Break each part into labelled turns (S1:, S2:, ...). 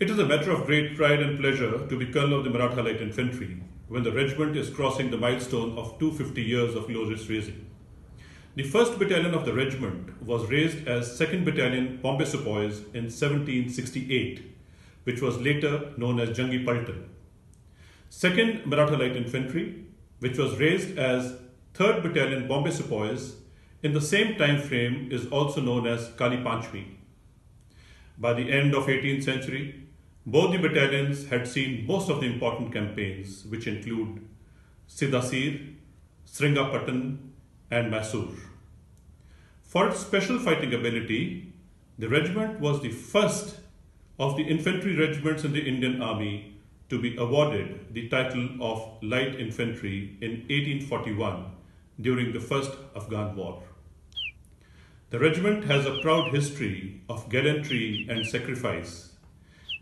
S1: It is a matter of great pride and pleasure to be Colonel of the Maratha Light Infantry when the regiment is crossing the milestone of 250 years of glorious raising. The 1st Battalion of the regiment was raised as 2nd Battalion Bombay Sepoys in 1768, which was later known as Jangi Paltan. 2nd Maratha Light Infantry, which was raised as 3rd Battalion Bombay Sepoys in the same time frame is also known as Kali Panchwin. By the end of 18th century, both the battalions had seen most of the important campaigns, which include Sidasir, Seringapatam, and Mysore. For its special fighting ability, the regiment was the first of the infantry regiments in the Indian Army to be awarded the title of Light Infantry in 1841 during the First Afghan War. The regiment has a proud history of gallantry and sacrifice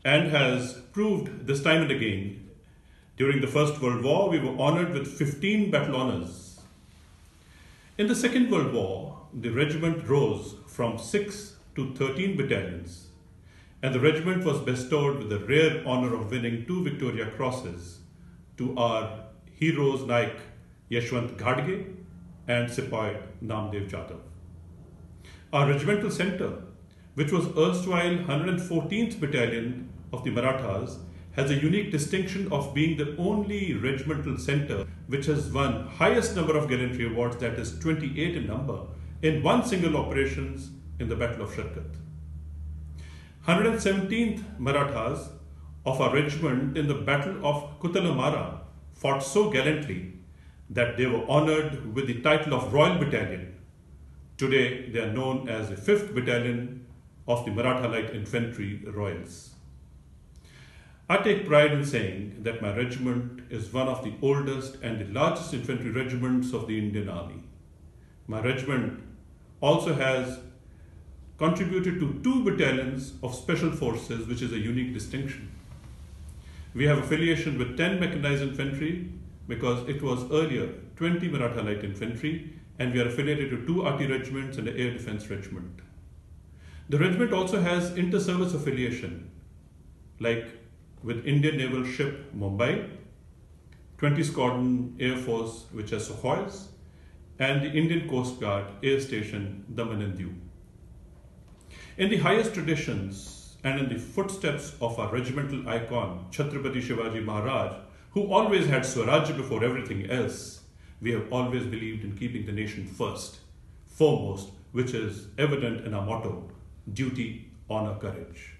S1: and has proved this time and again. During the First World War, we were honored with 15 battle honors. In the Second World War, the regiment rose from 6 to 13 battalions, and the regiment was bestowed with the rare honor of winning two Victoria Crosses to our heroes like Yashwant Ghadge and Sipai Namdev Jadhav. Our regimental centre, which was erstwhile 114th Battalion of the Marathas, has a unique distinction of being the only regimental centre which has won highest number of gallantry awards, that is 28 in number, in one single operations in the Battle of Sharkat. 117th Marathas of our regiment in the Battle of Kut-al-Amara fought so gallantly that they were honoured with the title of Royal Battalion. Today they are known as the 5th Battalion of the Maratha Light Infantry Royals. I take pride in saying that my regiment is one of the oldest and the largest infantry regiments of the Indian Army. My regiment also has contributed to two battalions of special forces, which is a unique distinction. We have affiliation with 10 mechanized infantry because it was earlier 20 Maratha light infantry and we are affiliated to two RR regiments and an air defense regiment. The regiment also has inter-service affiliation like with Indian Naval Ship Mumbai, 20 Squadron Air Force which has Sukhoi, and the Indian Coast Guard Air Station Daman and Diu. In the highest traditions and in the footsteps of our regimental icon Chhatrapati Shivaji Maharaj, who always had Swaraj before everything else, we have always believed in keeping the nation first, foremost, which is evident in our motto, duty, honor, courage.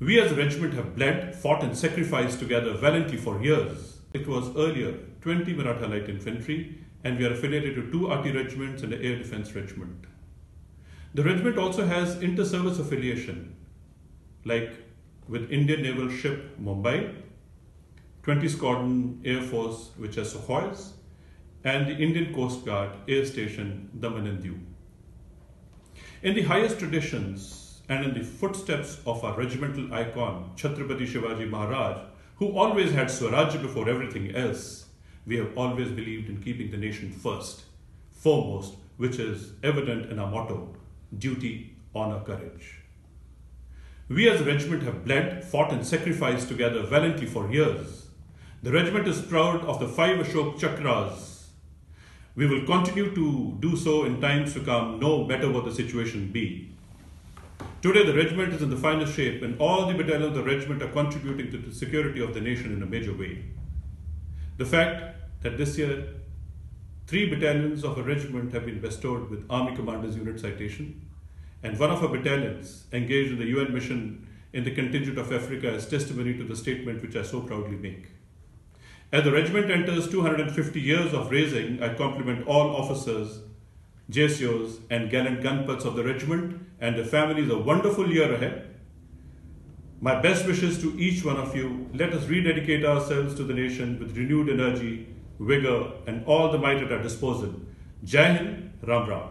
S1: We as a regiment have bled, fought and sacrificed together valiantly for years. It was earlier 20 Maratha Light Infantry and we are affiliated to two RR regiments and an Air Defense Regiment. The regiment also has inter-service affiliation like with Indian Naval Ship Mumbai, 20 Squadron Air Force which has Sukhoi, and the Indian Coast Guard Air Station Daman and Diu. In the highest traditions, and in the footsteps of our regimental icon, Chhatrapati Shivaji Maharaj, who always had Swaraj before everything else, we have always believed in keeping the nation first, foremost, which is evident in our motto, duty, honor, courage. We as a regiment have bled, fought and sacrificed together valiantly for years. The regiment is proud of the five Ashok Chakras. We will continue to do so in times to come, no matter what the situation be. Today, the regiment is in the finest shape, and all the battalions of the regiment are contributing to the security of the nation in a major way. The fact that this year three battalions of a regiment have been bestowed with Army Commander's Unit citation, and one of our battalions engaged in the UN mission in the contingent of Africa is testimony to the statement which I so proudly make. As the regiment enters 250 years of raising, I compliment all officers JCOs, and gallant Ganpats of the regiment and their families a wonderful year ahead. My best wishes to each one of you. Let us rededicate ourselves to the nation with renewed energy, vigor, and all the might at our disposal. Jai Hind, Ram Ram.